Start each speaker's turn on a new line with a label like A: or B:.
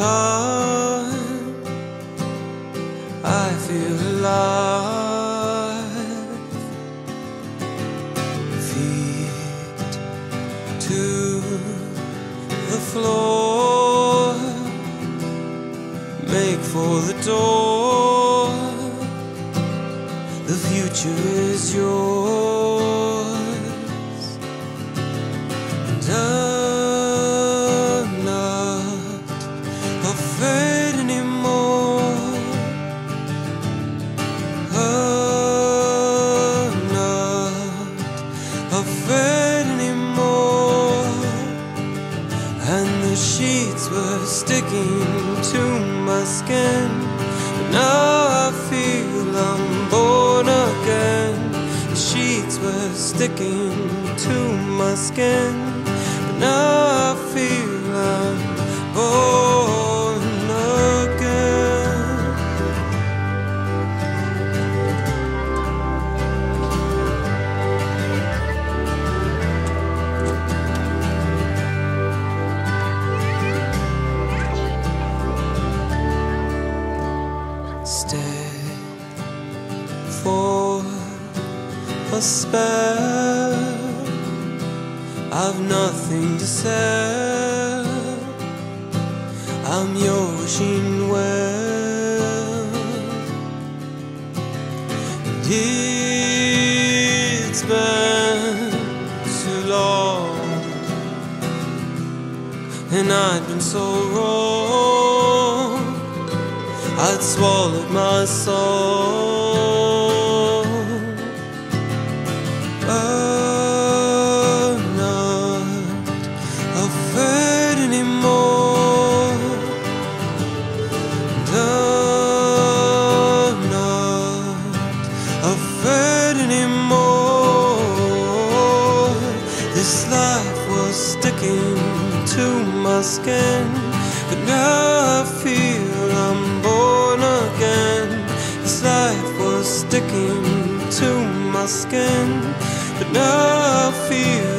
A: time I feel alive. Feet to the floor, make for the door. The future is yours, And the sheets were sticking to my skin. But now I feel I'm born again. The sheets were sticking to my skin. But now I for a spell. I've nothing to sell. I'm your wishing well. And it's been too long, and I'd been so wrong. I'd swallowed my soul. To my skin, but now I feel I'm born again. This life was sticking to my skin, but now I feel